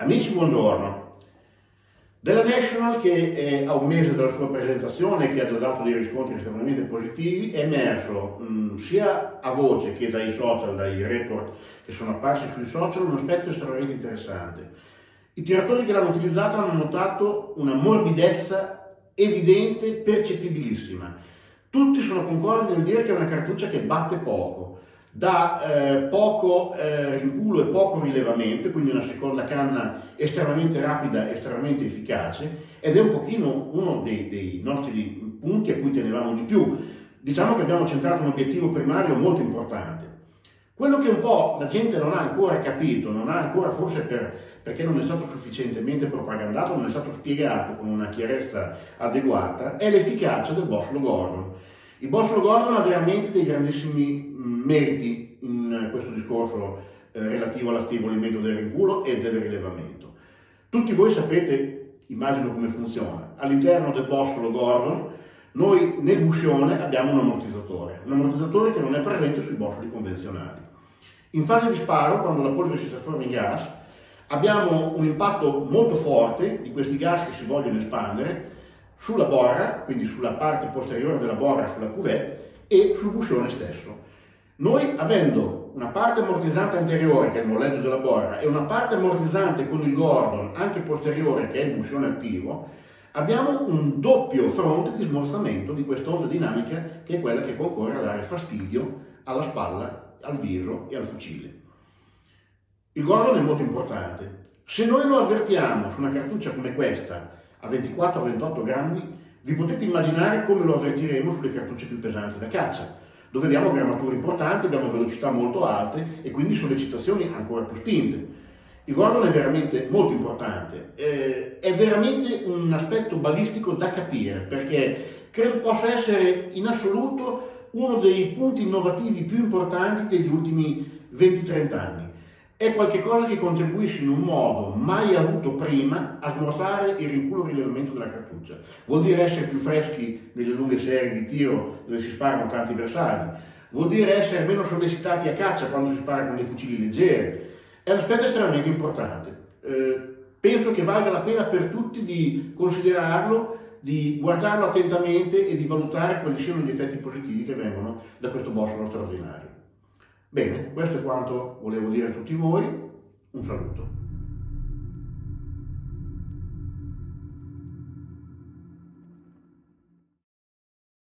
Amici, buongiorno. Della National, che è a un mese dalla sua presentazione, che ha già dato dei riscontri estremamente positivi, è emerso mh, sia a voce che dai social, dai report che sono apparsi sui social, un aspetto estremamente interessante. I tiratori che l'hanno utilizzata hanno notato una morbidezza evidente, percepibilissima. Tutti sono concordi nel dire che è una cartuccia che batte poco, dà eh, poco eh, rinculo e poco rilevamento, quindi una seconda canna estremamente rapida, estremamente efficace ed è un pochino uno dei, dei nostri punti a cui tenevamo di più. Diciamo che abbiamo centrato un obiettivo primario molto importante. Quello che un po' la gente non ha ancora capito, non ha ancora forse per, perché non è stato sufficientemente propagandato, non è stato spiegato con una chiarezza adeguata, è l'efficacia del Boslo Gordon. Il Boslo Gordon ha veramente dei grandissimi meriti in questo discorso eh, relativo all'affievolimento del rinculo e del rilevamento. Tutti voi sapete, immagino come funziona, all'interno del bossolo Gordon noi nel buscione abbiamo un ammortizzatore, un ammortizzatore che non è presente sui bossoli convenzionali. In fase di sparo, quando la polvere si trasforma in gas, abbiamo un impatto molto forte di questi gas che si vogliono espandere sulla borra, quindi sulla parte posteriore della borra, sulla cuvette, e sul buscione stesso. Noi avendo una parte ammortizzante anteriore che è il molleggio della borra e una parte ammortizzante con il Gordon anche posteriore che è il buscione attivo, abbiamo un doppio fronte di smorzamento di questa onda dinamica che è quella che concorre a dare fastidio alla spalla, al viso e al fucile. Il Gordon è molto importante. Se noi lo avvertiamo su una cartuccia come questa a 24-28 grammi, vi potete immaginare come lo avvertiremo sulle cartucce più pesanti da caccia dove abbiamo grammature importanti, abbiamo velocità molto alte e quindi sollecitazioni ancora più spinte. Il Gordon è veramente molto importante, eh, è veramente un aspetto balistico da capire perché credo possa essere in assoluto uno dei punti innovativi più importanti degli ultimi 20-30 anni è qualcosa che contribuisce in un modo mai avuto prima a smorzare il rinculo rilevamento della cartuccia. Vuol dire essere più freschi nelle lunghe serie di tiro dove si sparano tanti bersagli, vuol dire essere meno sollecitati a caccia quando si spara con dei fucili leggeri. È un aspetto estremamente importante. Eh, penso che valga la pena per tutti di considerarlo, di guardarlo attentamente e di valutare quali siano gli effetti positivi che vengono da questo bosco straordinario. Bene, questo è quanto volevo dire a tutti voi, un saluto.